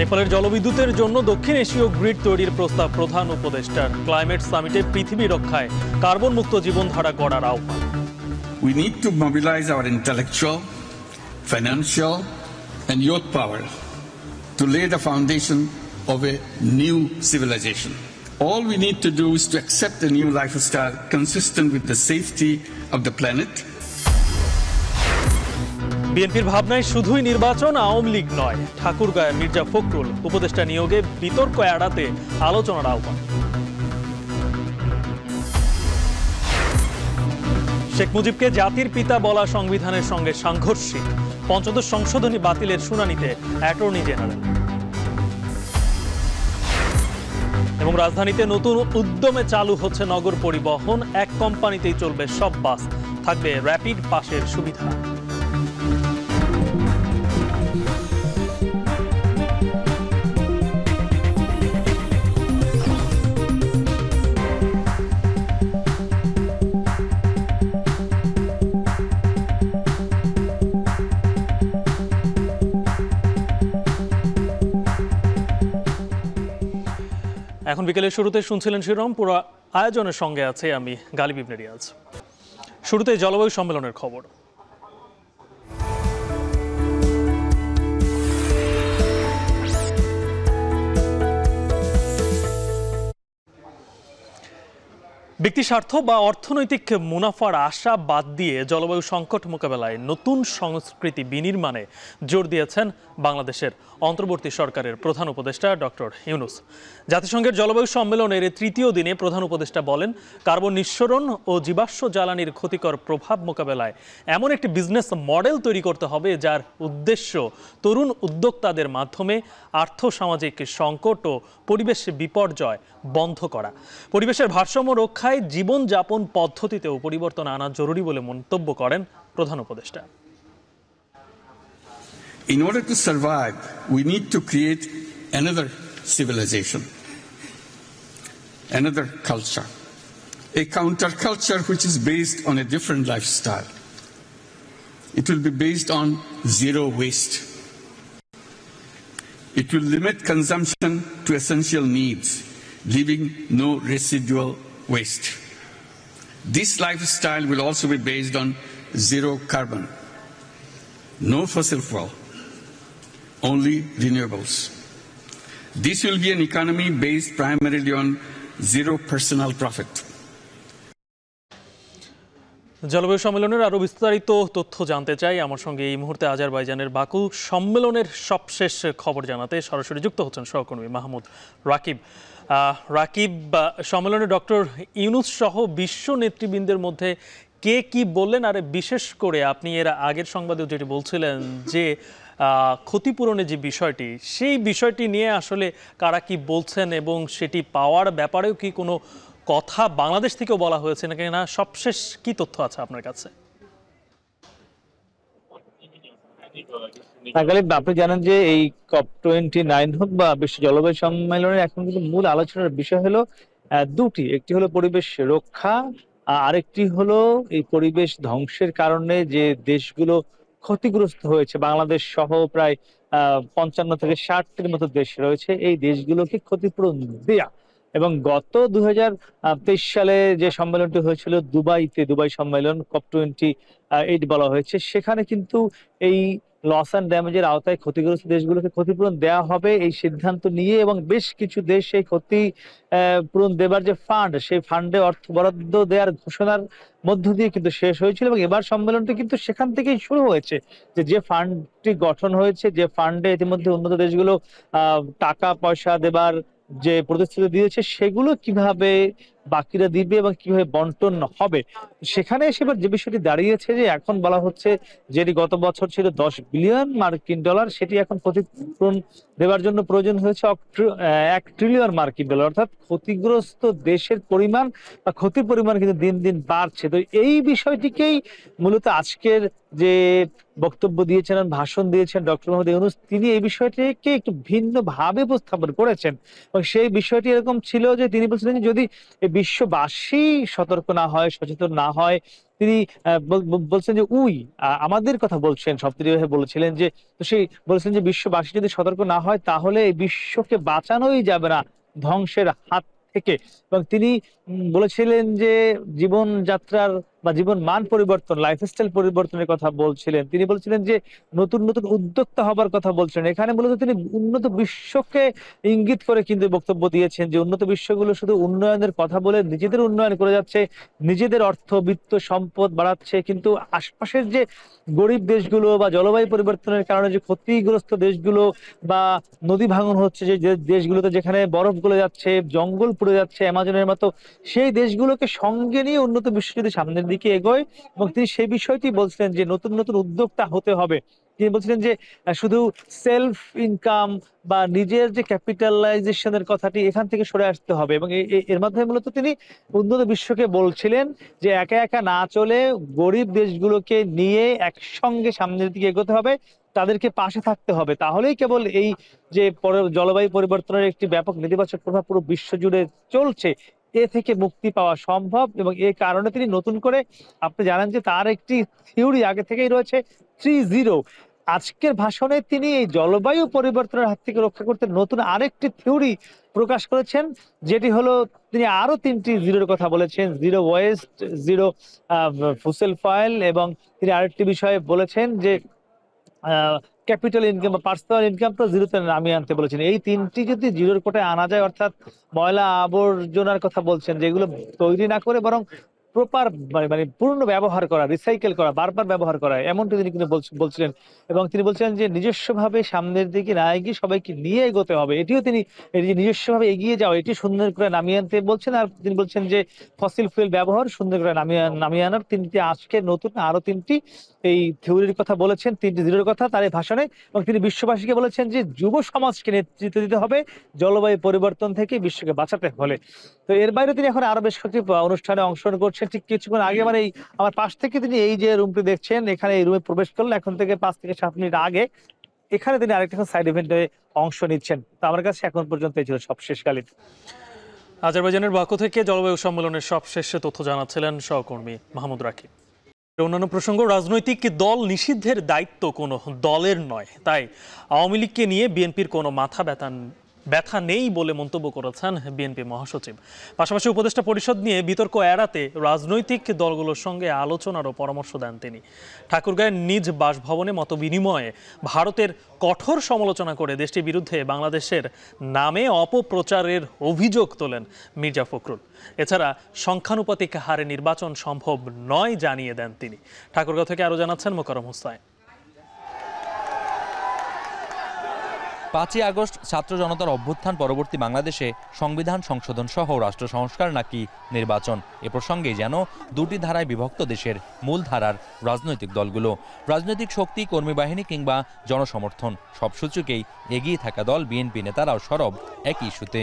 নেপালের জলবিদ্যুতের জন্য দক্ষিণ এশীয় গ্রিড তৈরির প্রস্তাব প্রধান উপদেষ্টার। ক্লাইমেট সামিটে পৃথিবী রক্ষায় কার্বন মুক্ত জীবনধারা গড়ার আহ্বান। We need to mobilize our intellectual financial and youth power to lay the foundation of a new civilization all we need to do is to new lifestyle consistent with safety of the planet বিএনপির ভাবনায় শুধুই নির্বাচন, আওয়ামী লীগ নয়। ঠাকুরগাঁয়ের মির্জা ফখরুল উপদেষ্টা নিয়োগে বিতর্ক এড়াতে আলোচনার আহ্বান। শেখ মুজিবকে জাতির পিতা বলা সংবিধানের সঙ্গে সাংঘর্ষিক। পঞ্চদশ সংশোধনী বাতিলের শুনানিতে অ্যাটর্নি জেনারেল। এবং রাজধানীতে নতুন উদ্যমে চালু হচ্ছে নগর পরিবহন। এক কোম্পানিতেই চলবে সব বাস। থাকবে র্যাপিড পাসের সুবিধা। এখন বিকেলের শুরুতে শুনছিলেন শিরম পুরো আয়োজনের সঙ্গে আছে আমি, গালিব ইবনে রিয়াজ। শুরুতে জলবায়ু সম্মেলনের খবর। ব্যক্তি স্বার্থ বা অর্থনৈতিক মুনাফার আশা বাদ দিয়ে জলবায়ু সংকট মোকাবেলায় নতুন সংস্কৃতি বিনির্মাণে জোর দিয়েছেন বাংলাদেশের অন্তর্বর্তী সরকারের প্রধান উপদেষ্টা ডক্টর ইউনুস। জাতিসংঘের জলবায়ু সম্মেলনের তৃতীয় দিনে প্রধান উপদেষ্টা বলেন, কার্বন নিঃসরণ ও জীবাশ্ম জ্বালানির ক্ষতিকর প্রভাব মোকাবেলায় এমন একটি বিজনেস মডেল তৈরি করতে হবে যার উদ্দেশ্য তরুণ উদ্যোক্তাদের মাধ্যমে আর্থসামাজিক সংকট ও পরিবেশ বিপর্যয় বন্ধ করা। পরিবেশের ভারসাম্য রক্ষায় জীবনযাপন পদ্ধতিতেও পরিবর্তন আনা জরুরি বলে মন্তব্য করেন প্রধান উপদেষ্টা In order to survive, we need to create another civilization, another culture, a counterculture which is based on a different lifestyle. It will be based on zero waste. It will limit consumption to essential needs, leaving no residual waste. This lifestyle will also be based on zero carbon, no fossil fuel only renewables. This will be an economy based primarily on zero personal profit. জলবায়ু সম্মেলনের আরও বিস্তারিত তথ্য জানতে চাই আমার সঙ্গে এই মুহূর্তে আজারবাইজানের বাকু সম্মেলনের সবশেষ খবর জানাতে সরাসরি যুক্ত হচ্ছেন সহকর্মী মাহমুদ রাকিব রাকিব সম্মেলনে ডক্টর ইউনুস সহ বিশ্ব নেতৃবৃন্দের মধ্যে কে কি বললেন? আর বিশেষ করে আপনি এর আগের সংবাদেও যেটি বলছিলেন যে ক্ষতিপূরণের যে বিষয়টি, সেই বিষয়টি নিয়ে আসলে কারা কি বলছেন এবং সেটি পাওয়ার ব্যাপারেও কি কোনো কথা বাংলাদেশ থেকেও বলা হয়েছে নাকি? না, সবশেষ কি তথ্য আছে আপনার কাছে? আপনি জানেন যে এই কপ টোয়েন্টি নাইন হোক বা বিশ্ব জলবায়ু সম্মেলনের এখন কিন্তু মূল আলোচনার বিষয় হলো দুটি। একটি হলো পরিবেশ রক্ষা আরেকটি হলো এই পরিবেশ ধ্বংসের কারণে যে দেশগুলো ক্ষতিগ্রস্ত হয়েছে। বাংলাদেশ সহ প্রায় পঞ্চান্ন থেকে ষাটটির মতো দেশ রয়েছে এই দেশগুলোকে ক্ষতিপূরণ দেয়া। এবং গত দুই সালে যে সম্মেলনটি হয়েছিল দুবাইতে, দুবাই সম্মেলন কপ টোয়েন্টি এইট বলা হয়েছে, সেখানে কিন্তু এই লস অ্যান্ড ড্যামেজের আওতায় ক্ষতিগ্রস্ত দেশগুলোকে ক্ষতিপূরণ দেওয়া হবে এই সিদ্ধান্ত নিয়ে এবং বেশ কিছু দেশ সেই ক্ষতি পূরণ দেবার যে ফান্ড সেই ফান্ডে অর্থ বরাদ্দ দেওয়ার ঘোষণার মধ্য দিয়ে কিন্তু শেষ হয়েছিল এবং এবার সম্মেলনটি কিন্তু সেখান থেকেই শুরু হয়েছে যে যে ফান্ডটি গঠন হয়েছে, যে ফান্ডে ইতিমধ্যে উন্নত দেশগুলো টাকা পয়সা দেবার যে প্রতিশ্রুতি দিয়েছে সেগুলো কীভাবে বাকিরা দিবে এবং কীভাবে বন্টন হবে। সেখানে এসে এবার যে বিষয়টি দাঁড়িয়েছে যে এখন বলা হচ্ছে যেটি গত বছর ছিল দশ বিলিয়ন মার্কিন ডলার, সেটি এখন ক্ষতিপূরণ দেওয়ার জন্য প্রয়োজন হয়েছে এক ট্রিলিয়ন মার্কিন ডলার, অর্থাৎ ক্ষতিগ্রস্ত দেশের পরিমাণ বা ক্ষতির পরিমাণ কিন্তু দিন দিন বাড়ছে। তো এই বিষয়টিকেই মূলত আজকের যে বক্তব্য দিয়েছেন ভাষণ দিয়েছেন ডক্টর মোহাম্মদ ইউনুস, তিনি এই বিষয়টিকে একটু ভিন্ন ভাবে উপস্থাপন করেছেন। এবং সেই বিষয়টি এরকম ছিল যে তিনি বলছিলেন যদি বিশ্ববাসী সতর্ক না হয়, সচেতন না হয়। তিনি বলছেন যে, উই আমাদের কথা বলছেন। সপ্তরীভাবে বলেছিলেন যে, তো সেই বলছেন যে, বিশ্ববাসী যদি সতর্ক না হয়, তাহলে বিশ্বকে বাঁচানোই যাবে না ধ্বংসের হাত থেকে। এবং তিনি বলেছিলেন যে, জীবনযাত্রার বা জীবন মান পরিবর্তন লাইফস্টাইল পরিবর্তনের কথা বলছিলেন। তিনি বলছিলেন যে, নতুন নতুন উদ্যোক্তা হবার কথা বলছেন এখানে মূলত তিনি উন্নত বিশ্বকে ইঙ্গিত করে কিন্তু বক্তব্য দিয়েছেন যে, উন্নত বিশ্বগুলো শুধু উন্নয়নের কথা বলে নিজেদের উন্নয়ন করে যাচ্ছে, নিজেদের অর্থ, বিত্ত, সম্পদ বাড়াচ্ছে, কিন্তু আশপাশের যে গরিব দেশগুলো বা জলবায়ু পরিবর্তনের কারণে যে ক্ষতিগ্রস্ত দেশগুলো বা নদী ভাঙন হচ্ছে যে দেশগুলোতে যেখানে বরফ গলে যাচ্ছে, জঙ্গল পুড়ে যাচ্ছে, অ্যামাজনের মতো, সেই দেশগুলোকে সঙ্গে নিয়ে উন্নত বিশ্ব যদি সামনের দিকে এগোয় এবং তিনি সেই বিষয়টি বলছিলেন যে নতুন নতুন উদ্যোক্তা হতে হবে। তিনি বলছিলেন যে শুধু সেলফ ইনকাম বা নিজের যে ক্যাপিটালাইজেশনের কথাটি এখান থেকে সরে আসতে হবে এবং এর মাধ্যমে মূলত তিনি উন্নত বিশ্বকে বলছিলেন যে, একা একা না চলে গরিব দেশগুলোকে নিয়ে একসঙ্গে সামনের দিকে এগোতে হবে, তাদেরকে পাশে থাকতে হবে। তাহলেই কেবল এই যে জলবায়ু পরিবর্তনের একটি ব্যাপক নেতিবাচক প্রভাব পুরো বিশ্ব জুড়ে চলছে। এ থেকে মুক্তি পাওয়া সম্ভব এবং এই কারণে তিনি নতুন করে, আপনি জানেন যে তার একটি থিওরি আগে থেকেই রয়েছে থ্রি জিরো আজকের ভাষণে তিনি এই জলবায়ু পরিবর্তনের হাত থেকে রক্ষা করতে নতুন আরেকটি থিওরি প্রকাশ করেছেন, যেটি হলো তিনি আরও তিনটি জিরোর কথা বলেছেন zero waste zero fossil fuel এবং তিনি আরেকটি বিষয়ে বলেছেন যে ক্যাপিটাল ইনকাম বা পার্সোনাল ইনকাম তো জিরোতে নামিয়ে আনতে বলেছেন এই তিনটি যদি জিরোর কোটায় আনা যায়, অর্থাৎ ময়লা আবর্জনার কথা বলছেন, যেগুলো তৈরি না করে বরং প্রপার মানে পূর্ণ ব্যবহার করা রিসাইকেল করা, বারবার ব্যবহার করা, এমনটি তিনি কিন্তু বলছ- বলছিলেন। এবং তিনি বলছিলেন যে, নিজস্বভাবে সামনের দিকে না এগিয়ে সবাইকে নিয়ে এগোতে হবে। এটিও তিনি নিজস্বভাবে এগিয়ে যাওয়া, এটি সুন্দর করে নামিয়ে আনতে বলছেন। আর তিনি বলছেন যে ফসিল ফুয়েল ব্যবহার সুন্দর করে নামিয়ে নামিয়ে আনার তিনটি আজকে নতুন আরও তিনটি এই থিওরির কথা বলেছেন, তিনটি জিরোর কথা তার এই ভাষণে, এবং তিনি বিশ্ববাসীকে বলেছেন যে যুব সমাজকে নেতৃত্ব দিতে হবে জলবায়ু পরিবর্তন থেকে বিশ্বকে বাঁচাতে হলে। তো এর বাইরে তিনি এখন আরও বেশ কয়েকটি অনুষ্ঠানে অংশগ্রহণ করছেন। ঠিক কিছুক্ষণ আগে মানে এই, আমার পাশ থেকে তিনি এই যে রুমটি দেখছেন, এখানে এই রুমে প্রবেশ করলেন। এখন থেকে পাঁচ থেকে সাত মিনিট আগে এখানে তিনি আরেকটা সাইড ইভেন্টে অংশ নিচ্ছেন। তো আমার কাছে এখন পর্যন্ত এই ছিল সব শেষকালীন আজারবাইজানের বাকু থেকে জলবায়ু সম্মেলনের সবশেষে তথ্য জানাচ্ছিলেন সহকর্মী মাহমুদ রাকিব। অন্যান্য প্রসঙ্গ, রাজনৈতিক দল নিষিদ্ধের দায়িত্ব কোনো দলের নয়। তাই আওয়ামী লীগকে নিয়ে বিএনপির কোনো মাথা ব্যথা ব্যথা নেই বলে মন্তব্য করেছেন বিএনপি মহাসচিব। পাশাপাশি উপদেষ্টা পরিষদ নিয়ে বিতর্ক এড়াতে রাজনৈতিক দলগুলোর সঙ্গে আলোচনারও পরামর্শ দেন তিনি। ঠাকুরগাঁয়ের নিজ বাসভবনে মত বিনিময়ে ভারতের কঠোর সমালোচনা করে দেশটির বিরুদ্ধে বাংলাদেশের নামে অপপ্রচারের অভিযোগ তোলেন মির্জা ফখরুল। এছাড়া সংখ্যানুপাতিক হারে নির্বাচন সম্ভব নয় জানিয়ে দেন তিনি। ঠাকুরগাঁও থেকে আরও জানাচ্ছেন মোকারম হোসাইন পাঁচই আগস্ট ছাত্র জনতার অভ্যুত্থান পরবর্তী বাংলাদেশে সংবিধান সংশোধন সহ রাষ্ট্র সংস্কার নাকি নির্বাচন? এ প্রসঙ্গে যেন দুটি ধারায় বিভক্ত দেশের মূল ধারার রাজনৈতিক দলগুলো। রাজনৈতিক শক্তি কর্মী বাহিনী কিংবা জনসমর্থন, সব সূচকেই এগিয়ে থাকা দল, বিএনপি নেতারাও সরব একই ইস্যুতে।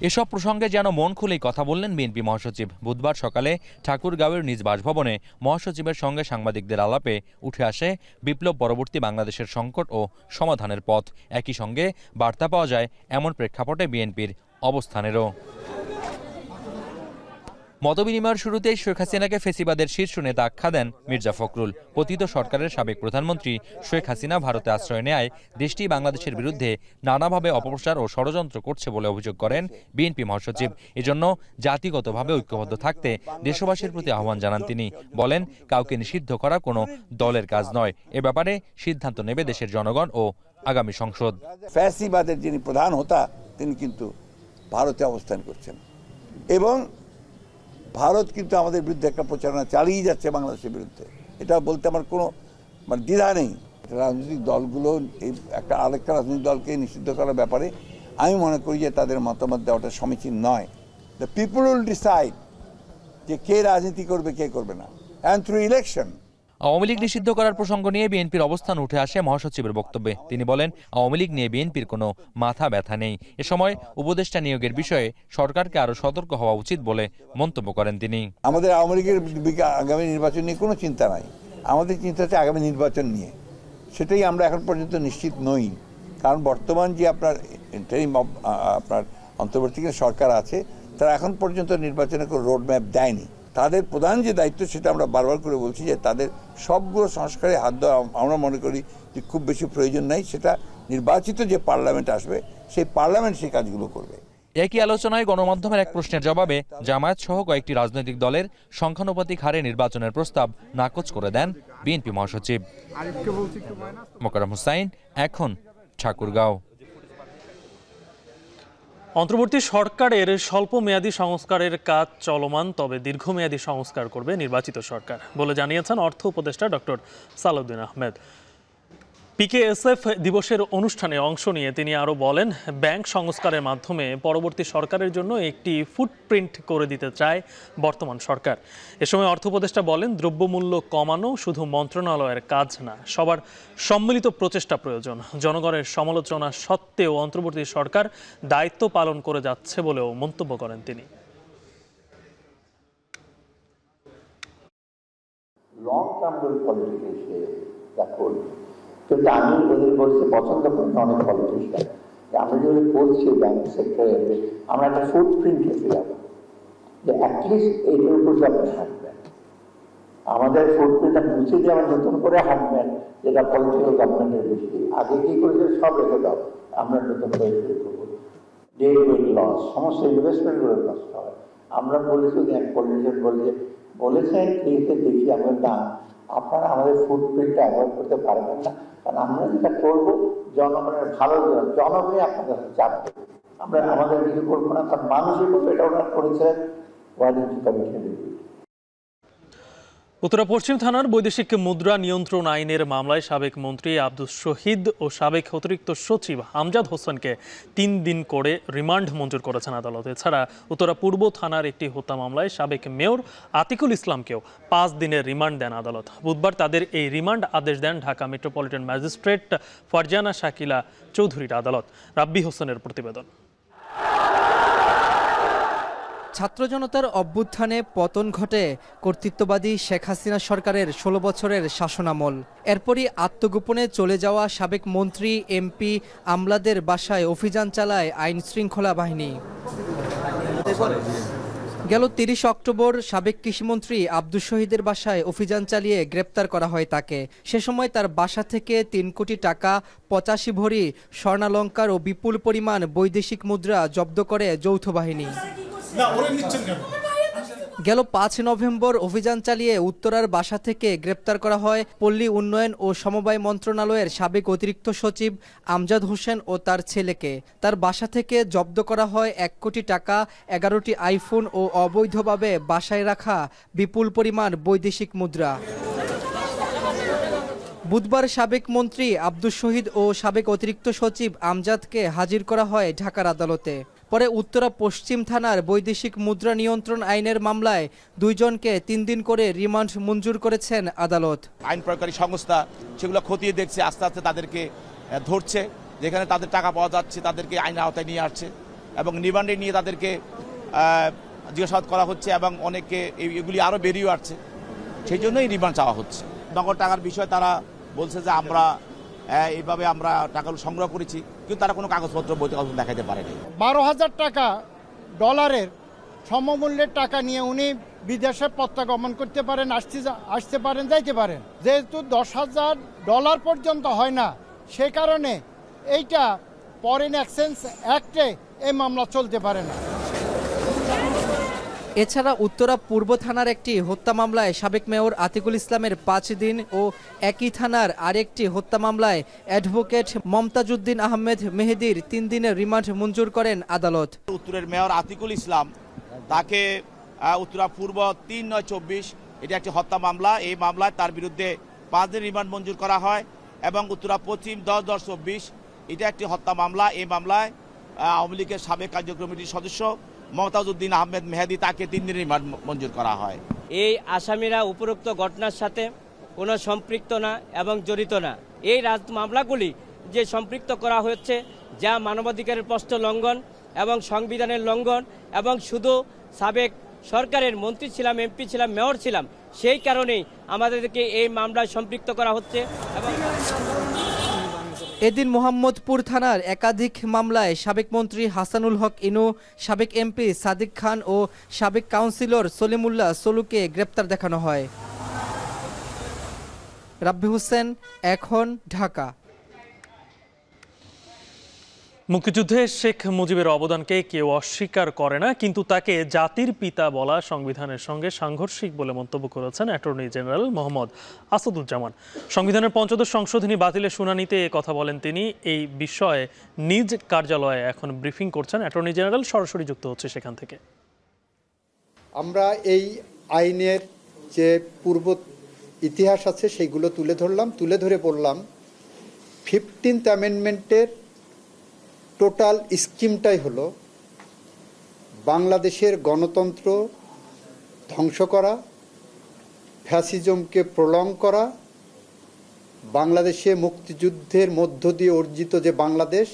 এসব প্রসঙ্গে যেন মন খুলেই কথা বললেন বিএনপি মহাসচিব। বুধবার সকালে ঠাকুরগাঁওয়ের নিজ বাসভবনে মহাসচিবের সঙ্গে সাংবাদিকদের আলাপে উঠে আসে বিপ্লব পরবর্তী বাংলাদেশের সংকট ও সমাধানের পথ। একই সঙ্গে বার্তা পাওয়া যায় এমন প্রেক্ষাপটে বিএনপির অবস্থানেরও। মতবিনিময়ের শুরুতেই শেখ হাসিনাকে ফেসিবাদের শীর্ষ নেতা আখ্যা দেন মির্জা ফখরুল। পতিত সরকারের সাবেক প্রধানমন্ত্রী শেখ হাসিনা ভারতে আশ্রয় নেয় দেশটি বাংলাদেশের বিরুদ্ধে নানাভাবে অপপ্রচার ও ষড়যন্ত্র করছে বলে অভিযোগ করেন বিএনপি মহাসচিব। এজন্য জাতিগতভাবে ঐক্যবদ্ধ থাকতে দেশবাসীর প্রতি আহ্বান জানান তিনি। বলেন, কাউকে নিষিদ্ধ করা কোনো দলের কাজ নয়। এ ব্যাপারে সিদ্ধান্ত নেবে দেশের জনগণ ও আগামী সংসদ। ফ্যাসিবাদের যিনি প্রধান হতা, তিনি কিন্তু ভারতে অবস্থান করছেন। এবং ভারত কিন্তু আমাদের বিরুদ্ধে একটা প্রচারণা চালিয়ে যাচ্ছে বাংলাদেশের বিরুদ্ধে। এটা বলতে আমার কোনো মানে দ্বিধা নেই। রাজনৈতিক দলগুলো, এই একটা আরেকটা রাজনৈতিক দলকে নিষিদ্ধ করার ব্যাপারে আমি মনে করি যে তাদের মতামত দেওয়াটা সমীচীন নয়। দ্য পিপুল উইল ডিসাইড যে কে রাজনীতি করবে, কে করবে না। And through election Awami League নিষিদ্ধ করার প্রসঙ্গ নিয়ে বিএনপির অবস্থান উঠে আসে মহাসচিবের বক্তব্যে। তিনি বলেন, আওয়ামী লীগ নিয়ে বিএনপির কোনো মাথা ব্যথা নেই। এ সময় উপদেষ্টা নিয়োগের বিষয়ে সরকারকে আরও সতর্ক হওয়া উচিত বলে মন্তব্য করেন তিনি। আমাদের আওয়ামী লীগের আগামী নির্বাচন নিয়ে কোনো চিন্তা নাই। আমাদের চিন্তা হচ্ছে আগামী নির্বাচন নিয়ে। সেটাই আমরা এখন পর্যন্ত নিশ্চিত নই। কারণ বর্তমান যে আপনার আপনার অন্তর্বর্তীকালীন সরকার আছে, তারা এখন পর্যন্ত নির্বাচনের কোনো রোড ম্যাপ দেয়নি। তাদের প্রধান যে দায়িত্ব সেটা আমরা বারবার করে বলছি যে তাদের সবগুলো সংস্কারে হাত দেওয়া আমরা মনে করি যে খুব বেশি প্রয়োজন নাই। সেটা নির্বাচিত যে পার্লামেন্ট আসবে সেই পার্লামেন্ট সেই কাজগুলো করবে। একই আলোচনায় গণমাধ্যমের এক প্রশ্নের জবাবে জামায়াত সহ কয়েকটি রাজনৈতিক দলের সংখ্যানুপাতিক হারে নির্বাচনের প্রস্তাব নাকচ করে দেন বিএনপি মহাসচিব। মোকারম হুসাইন এখন ঠাকুরগাঁও। অন্তর্বর্তী সরকারের স্বল্প মেয়াদী সংস্কারের কাজ চলমান, তবে দীর্ঘমেয়াদী সংস্কার করবে নির্বাচিত সরকার, বলে জানিয়েছেন অর্থ উপদেষ্টা ডক্টর সালাউদ্দিন আহমেদ। পিকেএসএফ দিবসের অনুষ্ঠানে অংশ নিয়ে তিনি আরও বলেন, ব্যাংক সংস্কারের মাধ্যমে পরবর্তী সরকারের জন্য একটি ফুটপ্রিন্ট করে দিতে চায় বর্তমান সরকার। এ সময় অর্থ উপদেষ্টা বলেন, দ্রব্যমূল্য কমানো শুধু মন্ত্রণালয়ের কাজ না, সবার সম্মিলিত প্রচেষ্টা প্রয়োজন। জনগণের সমালোচনা সত্ত্বেও অন্তর্বর্তী সরকার দায়িত্ব পালন করে যাচ্ছে বলেও মন্তব্য করেন তিনি। কিন্তু আমি ওদের বলছি, পছন্দ করি অনেক পলিটিশিয়ান আমরা যেগুলো করছি ব্যাংক সেক্টরে আমরা একটা ফুড প্রিন্ট রেখে যাব। যে অ্যাটলিস্ট এইটার উপর আপনি হাঁটবেন আমাদের ফুড প্রিন্টটা মুছে দিয়ে আবার নতুন করে হাঁটবেন যেটা পলিটিক্যাল গভর্নমেন্টের বেশি। আগে কি করেছে? সব রেখে দাও। আমরা নতুন করে শুরু করব। ডে ওয়েট লস সমস্ত ইনভেস্টমেন্টগুলো নষ্ট হয়। আমরা বলেছি এক পলিটিশিয়ান বলে বলেছেন এতে দেখি আমরা না আপনারা আমাদের ফুটপ্রিন্টটা অ্যাভয়েড করতে পারবেন না। কারণ আমরা যেটা করব, জনগণের ভালো জন্য জনগণই আপনাদের চাপ। আমরা আমাদের কিছু করব না, কারণ মানুষের উপর এটা ওনারা করেছিলেন ওয়ারেন্টি কমিশন রিভিউ উত্তরা পশ্চিম থানার বৈদেশিক মুদ্রা নিয়ন্ত্রণ আইনের মামলায় সাবেক মন্ত্রী আব্দুল শহীদ ও সাবেক অতিরিক্ত সচিব আমজাদ হোসেনকে তিন দিন করে রিমান্ড মঞ্জুর করেছেন আদালত। এছাড়া উত্তরা পূর্ব থানার একটি হত্যা মামলায় সাবেক মেয়র আতিকুল ইসলামকেও পাঁচ দিনের রিমান্ড দেন আদালত। বুধবার তাদের এই রিমান্ড আদেশ দেন ঢাকা মেট্রোপলিটন ম্যাজিস্ট্রেট ফারজানা শাকিলা চৌধুরীর আদালত। রাব্বি হোসেনের প্রতিবেদন। ছাত্র জনতার অভ্যুত্থানে পতন ঘটে কর্তৃত্ববাদী শেখ হাসিনা সরকারের ষোলো বছরের শাসনামল। এরপরই আত্মগোপনে চলে যাওয়া সাবেক মন্ত্রী, এমপি আমলাদের বাসায় অভিযান চালায় আইন শৃঙ্খলা বাহিনী। গেল তিরিশ অক্টোবর সাবেক কৃষিমন্ত্রী আব্দুল শহীদের বাসায় অভিযান চালিয়ে গ্রেপ্তার করা হয় তাকে। সে সময় তার বাসা থেকে তিন কোটি টাকা, পঁচাশি ভরি স্বর্ণালঙ্কার ও বিপুল পরিমাণ বৈদেশিক মুদ্রা জব্দ করে যৌথ বাহিনী। গেল পাঁচ নভেম্বর অভিযান চালিয়ে উত্তরার বাসা থেকে গ্রেপ্তার করা হয় পল্লী উন্নয়ন ও সমবায় মন্ত্রণালয়ের সাবেক অতিরিক্ত সচিব আমজাদ হোসেন ও তার ছেলেকে। তার বাসা থেকে জব্দ করা হয় এক কোটি টাকা, এগারোটি আইফোন ও অবৈধভাবে বাসায় রাখা বিপুল পরিমাণ বৈদেশিক মুদ্রা। বুধবার সাবেক মন্ত্রী আব্দুল শহীদ ও সাবেক অতিরিক্ত সচিব আমজাদকে হাজির করা হয় ঢাকার আদালতে। পরে উত্তরা পশ্চিম থানার বৈদেশিক মুদ্রা নিয়ন্ত্রণ আইনের মামলায় দুইজনকে তিন দিন করে রিমান্ড মঞ্জুর করেছেন আদালত। আইন প্রয়োগকারী সংস্থা সেগুলো খতিয়ে দেখছে, আস্তে আস্তে তাদেরকে ধরছে, যেখানে তাদের টাকা পাওয়া যাচ্ছে, তাদেরকে আইন আওতায় নিয়ে আসছে এবং রিমান্ডে নিয়ে তাদেরকে জিজ্ঞাসাবাদ করা হচ্ছে এবং অনেকে এগুলি আরও বেরিয়ে আসছে। সেই জন্যই রিমান্ড চাওয়া হচ্ছে। নগদ টাকার বিষয়ে তারা বলছে যে আমরা এইভাবে আমরা টাকাগুলো সংগ্রহ করেছি, কিন্তু তারা কোনো কাগজপত্র বৈধ কাগজ দেখাতে পারেনি বারো হাজার টাকা ডলারের সমমূল্যের টাকা নিয়ে উনি বিদেশে প্রত্যাগমন করতে পারেন, আসতে আসতে পারেন, যাইতে পারেন। যেহেতু দশ হাজার ডলার পর্যন্ত হয় না, সে কারণে এইটা ফরেন এক্সচেঞ্জ অ্যাক্টে এই মামলা চলতে পারে না। এছাড়া উত্তরা পূর্ব থানার একটি হত্যা মামলায় সাবেক মেয়র আতিকুল ইসলামের পাঁচ দিন ও একই থানার আরেকটি হত্যা মামলায় অ্যাডভোকেট মমতাজউদ্দিন আহমেদ মেহেদির তিন দিনের রিমান্ড মঞ্জুর করেন আদালত। উত্তরের মেয়র আতিকুল ইসলাম, তাকে উত্তরা পূর্ব তিন নয় চব্বিশ, এটি একটি হত্যা মামলা। এই মামলায় তার বিরুদ্ধে পাঁচ দিন রিমান্ড মঞ্জুর করা হয় এবং উত্তরা পশ্চিম দশ দশ চব্বিশ, এটা একটি হত্যা মামলা। এই মামলায় আওয়ামী লীগের সাবেক কার্যক্রম কমিটির সদস্য মমতাজউদ্দিন আহমেদ মেহেদি তাকে তিন দিন রিমান্ড মঞ্জুর করা হয়। এই আসামিরা উপরোক্ত ঘটনার সাথে কোনো সম্পৃক্ত না এবং জড়িত না। এই রাজ, মামলাগুলি যে সম্পৃক্ত করা হচ্ছে যা মানবাধিকারের প্রশ্ন লঙ্ঘন এবং সংবিধানের লঙ্ঘন এবং শুধু সাবেক সরকারের মন্ত্রী ছিলাম, এমপি ছিলাম, মেয়র ছিলাম, সেই কারণেই আমাদেরকে এই মামলায় সম্পৃক্ত করা হচ্ছে এবং এদিন মোহাম্মদপুর থানার একাধিক মামলায় সাবেক মন্ত্রী হাসানুল হক ইনু, সাবেক এমপি সাদিক খান ও সাবেক কাউন্সিলর সলিমুল্লাহ সলুকে গ্রেপ্তার দেখানো হয়। রাব্বি হোসেন, এখন ঢাকা। মুক্তিযুদ্ধে শেখ মুজিবের অবদানকে কেউ অস্বীকার করে না, কিন্তু তাকে জাতির পিতা বলা সংবিধানের সঙ্গে সাংঘর্ষিক বলে মন্তব্য করেছেন অ্যাটর্নি জেনারেল মোহাম্মদ আসাদুজ্জামান। সংবিধানের পঞ্চদশ সংশোধনী বাতিলের শুনানিতে কথা বলেন তিনি। এই বিষয়ে নিজ কার্যালয়ে এখন ব্রিফিং করছেন অ্যাটর্নি জেনারেল, সরাসরি যুক্ত হচ্ছে সেখান থেকে। আমরা এই আইনের যে পূর্ব ইতিহাস আছে সেইগুলো তুলে ধরলাম, তুলে ধরে বললাম ফিফটিন্থ অ্যামেন্ডমেন্টের টোটাল স্কিমটাই হলো বাংলাদেশের গণতন্ত্র ধ্বংস করা, ফ্যাসিজমকে প্রলং করা, বাংলাদেশে মুক্তিযুদ্ধের মধ্য দিয়ে অর্জিত যে বাংলাদেশ,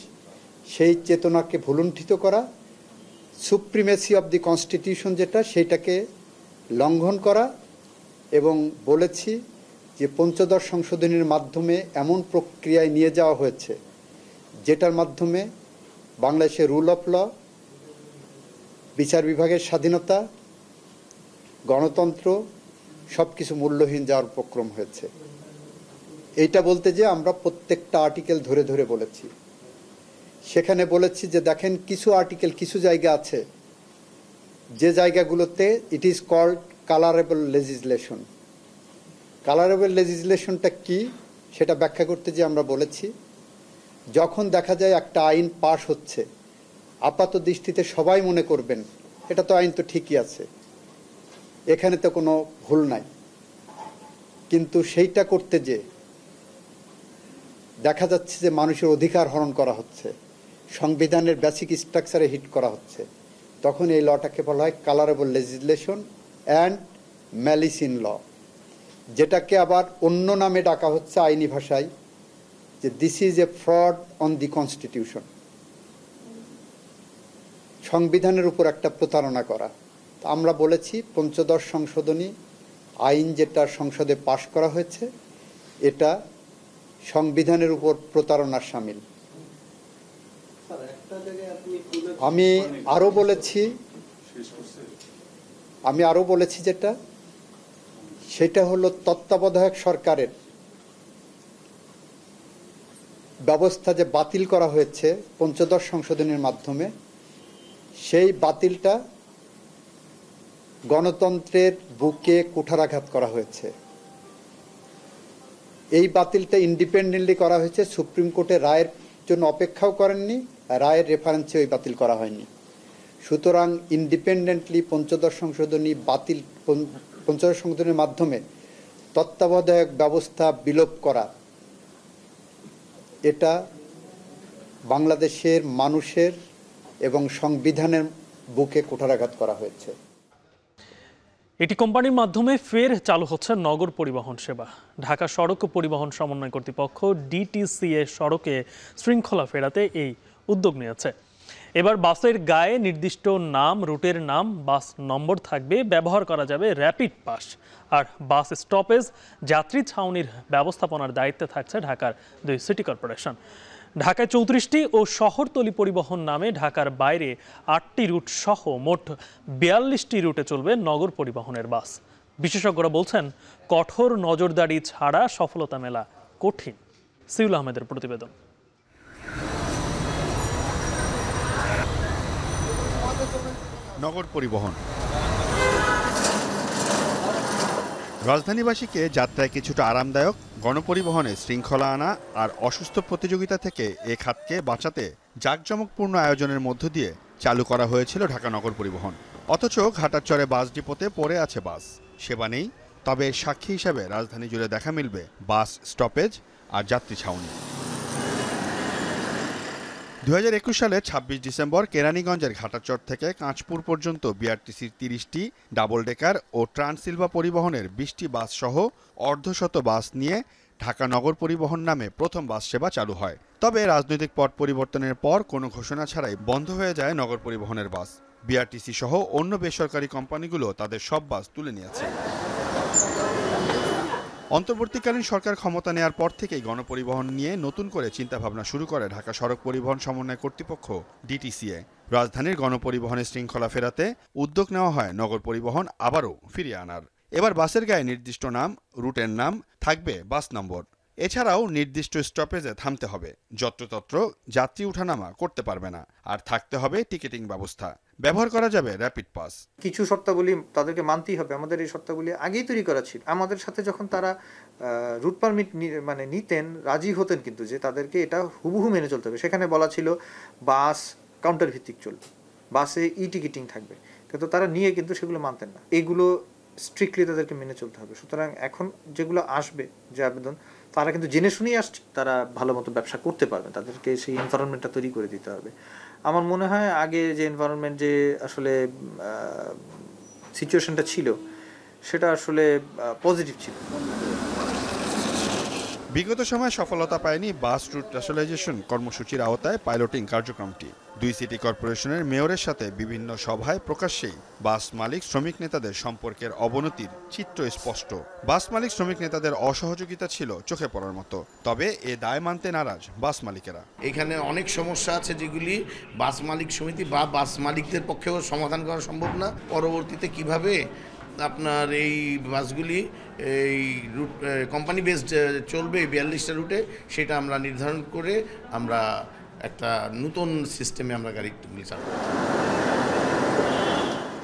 সেই চেতনাকে ভুলুণ্ঠিত করা, সুপ্রিমেসি অব দি কনস্টিটিউশন যেটা, সেইটাকে লঙ্ঘন করা এবং বলেছি যে পঞ্চদশ সংশোধনীর মাধ্যমে এমন প্রক্রিয়ায় নিয়ে যাওয়া হয়েছে, যেটার মাধ্যমে বাংলাদেশের রুল অফ ল, বিচার বিভাগের স্বাধীনতা, গণতন্ত্র সব কিছু মূল্যহীন যাওয়ার উপক্রম হয়েছে। এইটা বলতে যে আমরা প্রত্যেকটা আর্টিকেল ধরে ধরে বলেছি। সেখানে বলেছি যে দেখেন কিছু আর্টিকেল কিছু জায়গা আছে, যে জায়গাগুলোতে it is called colourable legislation colourable লেজিসলেশনটা কি সেটা ব্যাখ্যা করতে যে আমরা বলেছি যখন দেখা যায় একটা আইন পাশ হচ্ছে, আপাত দৃষ্টিতে সবাই মনে করবেন, এটা তো আইন তো ঠিকই আছে। এখানে তো কোনো ভুল নাই। কিন্তু সেইটা করতে যে দেখা যাচ্ছে যে মানুষের অধিকার হরণ করা হচ্ছে, সংবিধানের বেসিক স্ট্রাকচারে হিট করা হচ্ছে, তখন এই লটাকে বলা হয় colourable legislation and malicious law যেটাকে আবার অন্য নামে ডাকা হচ্ছে আইনি ভাষায় যে this is a fraud on the constitution সংবিধানের উপর একটা প্রতারণা করা। আমরা বলেছি পঞ্চদশ সংশোধনী আইন যেটা সংসদে পাশ করা হয়েছে, এটা সংবিধানের উপর প্রতারণার সামিল। আমি আরও বলেছি, আমি আরও বলেছি যেটা, সেটা হলো তত্ত্বাবধায়ক সরকারের ব্যবস্থা যে বাতিল করা হয়েছে পঞ্চদশ সংশোধনের মাধ্যমে, সেই বাতিলটা গণতন্ত্রের বুকে কুঠারাঘাত করা হয়েছে। এই বাতিলটা ইন্ডিপেন্ডেন্টলি করা হয়েছে, সুপ্রিম কোর্টের রায়ের জন্য অপেক্ষাও করেননি, রায়ের রেফারেন্সে ওই বাতিল করা হয়নি। সুতরাং ইন্ডিপেন্ডেন্টলি পঞ্চদশ সংশোধনী বাতিল, পঞ্চদশ সংশোধনের মাধ্যমে তত্ত্বাবধায়ক ব্যবস্থা বিলোপ করা এটা বাংলাদেশের মানুষের এবং সংবিধানের বুকে কুঠারাঘাত করা হয়েছে। এটি কোম্পানির মাধ্যমে ফের চালু হচ্ছে নগর পরিবহন সেবা। ঢাকা সড়ক পরিবহন সমন্বয় কর্তৃপক্ষ ডিটিসিএ সড়কে শৃঙ্খলা ফেরাতে এই উদ্যোগ নিয়েছে। এবার বাসের গায়ে নির্দিষ্ট নাম, রুটের নাম, বাস নম্বর থাকবে, ব্যবহার করা যাবে র্যাপিড পাস আর বাস স্টপেজ যাত্রী ছাউনির ব্যবস্থাপনার দায়িত্বে থাকছে ঢাকার দুই সিটি কর্পোরেশন ঢাকায় চৌত্রিশটি ও শহরতলি পরিবহন নামে ঢাকার বাইরে আটটি রুট সহ মোট বিয়াল্লিশটি রুটে চলবে নগর পরিবহনের বাস। বিশেষজ্ঞরা বলছেন, কঠোর নজরদারি ছাড়া সফলতা মেলা কঠিন। সিউল আহমেদের প্রতিবেদন। নগর পরিবহন। রাজধানীবাসীকে যাত্রায় কিছুটা আরামদায়ক, গণপরিবহনে শৃঙ্খলা আনা আর অসুস্থ প্রতিযোগিতা থেকে এ খাতকে বাঁচাতে জাঁকজমকপূর্ণ আয়োজনের মধ্য দিয়ে চালু করা হয়েছিল ঢাকা নগর পরিবহন। অথচ ঘাটার চরে বাস ডিপোতে পড়ে আছে বাস। সেবা নেই, তবে সাক্ষী হিসাবে রাজধানী জুড়ে দেখা মিলবে বাস স্টপেজ আর যাত্রী ছাউনি। দুহাজার একুশ সালে ২৬ ডিসেম্বর কেরানীগঞ্জের ঘাটাচর থেকে কাঁচপুর পর্যন্ত বিআরটিসির তিরিশটি ডাবল ডেকার ও ট্রান্সিলভা পরিবহনের বিশটি বাস সহ অর্ধশত বাস নিয়ে ঢাকা নগর পরিবহন নামে প্রথম বাস সেবা চালু হয়। তবে রাজনৈতিক পট পরিবর্তনের পর কোনো ঘোষণা ছাড়াই বন্ধ হয়ে যায় নগর পরিবহনের বাস। বিআরটিসি সহ অন্য বেসরকারি কোম্পানিগুলো তাদের সব বাস তুলে নিয়েছে। অন্তর্বর্তীকালীন সরকার ক্ষমতা নেয়ার পর থেকেই গণপরিবহন নিয়ে নতুন করে চিন্তাভাবনা শুরু করে ঢাকা সড়ক পরিবহন সমন্বয় কর্তৃপক্ষ, ডিটিসিএ। রাজধানীর গণপরিবহনের শৃঙ্খলা ফেরাতে উদ্যোগ নেওয়া হয় নগর পরিবহন আবারও ফিরিয়ে আনার। এবার বাসের গায়ে নির্দিষ্ট নাম, রুটের নাম, থাকবে বাস নম্বর। এছাড়াও নির্দিষ্ট স্টপেজে থামতে হবে। যত্রতত্র যাত্রী উঠানামা করতে পারবে না। আর থাকতে হবে টিকিটিং ব্যবস্থা। ব্যবহার করা যাবে র্যাপিড পাস কিছু শর্তাবলী তাদেরকে মানতেই হবে। আমাদের এই শর্তাবলী আগেই তৈরি করা ছিল। আমাদের সাথে যখন তারা রুট পারমিট মানে নিতেন, রাজি হতেন কিন্তু যে তাদেরকে এটা হুবহু মেনে চলতে হবে। সেখানে বলা ছিল বাস কাউন্টার ভিত্তিক চলবে। বাসে ই টিকিটিং থাকবে। কিন্তু তারা নিয়ে কিন্তু সেগুলো মানতেন না। এগুলো স্ট্রিক্টলি তাদেরকে মেনে চলতে হবে। সুতরাং এখন যেগুলো আসবে যে আবেদন, তারা কিন্তু জেনে শুনেই আসছে। তারা ভালো মতো ব্যবসা করতে পারবে। তাদেরকে সেই এনভায়রনমেন্টটা তৈরি করে দিতে হবে। আমার মনে হয় আগে যে এনভায়রনমেন্ট যে আসলে সিচুয়েশনটা ছিল সেটা আসলে পজিটিভ ছিল। বিগত সময়ে সফলতা পায়নি বাস রুট রেশনালাইজেশন কর্মসূচির আওতায় পাইলটিং কার্যক্রমটি। দুই সিটি কর্পোরেশনের মেয়রের সাথে বিভিন্ন সভায় প্রকাশ্যেই বাস মালিক, শ্রমিক নেতাদের সম্পর্কের অবনতির চিত্র স্পষ্ট। বাস মালিক, শ্রমিক নেতাদের অসহযোগিতা ছিল চোখে পড়ার মতো। তবে এ দায় মানতে নারাজ বাস মালিকেরা। এখানে অনেক সমস্যা আছে যেগুলি বাস মালিক সমিতি বা বাস মালিকদের পক্ষেও সমাধান করা সম্ভব না। পরবর্তীতে কীভাবে আপনার এই বাসগুলি, এই রুট কোম্পানি বেসড চলবে বিয়াল্লিশটা রুটে সেটা আমরা নির্ধারণ করে আমরা একটা নতুন সিস্টেমে আমরা গাড়িগুলি চালাবো